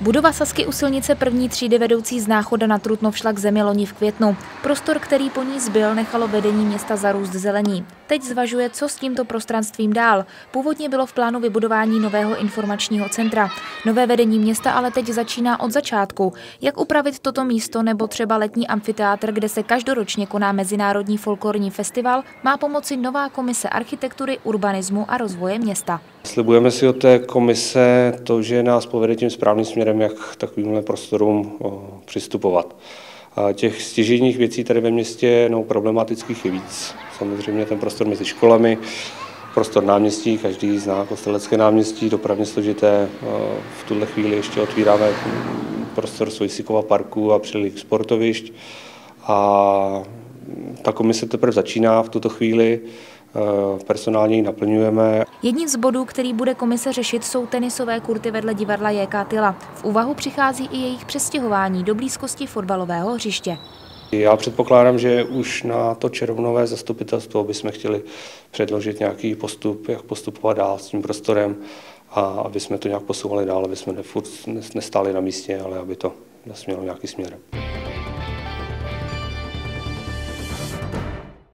Budova Sasky u silnice první třídy vedoucí z náchoda na Trutnov šla k zemi loni v květnu. Prostor, který po ní zbyl, nechalo vedení města zarůst zelení. Teď zvažuje, co s tímto prostranstvím dál. Původně bylo v plánu vybudování nového informačního centra. Nové vedení města ale teď začíná od začátku. Jak upravit toto místo nebo třeba letní amfiteátr, kde se každoročně koná Mezinárodní folklorní festival, má pomoci nová komise architektury, urbanismu a rozvoje města. Slibujeme si od té komise to, že nás povede tím správným směrem, jak takovýmhle prostorům přistupovat. A těch stěžejních věcí tady ve městě no, problematických je víc. Samozřejmě ten prostor mezi školami, prostor náměstí, každý zná Kostelecké náměstí, dopravně složité. V tuhle chvíli ještě otvíráme prostor Svojsikova parku a přilých sportovišť. A ta komise teprve začíná v tuto chvíli. Eh, personálně ji naplňujeme. Jedním z bodů, který bude komise řešit, jsou tenisové kurty vedle divadla J.K. Tyla. V úvahu přichází i jejich přestěhování do blízkosti fotbalového hřiště. Já předpokládám, že už na to červnové zastupitelstvo bychom chtěli předložit nějaký postup, jak postupovat dál s tím prostorem a aby jsme to nějak posouvali dál, aby jsme nefurt nestáli na místě, ale aby to nesmělo nějaký směr.